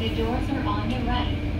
The doors are on the right.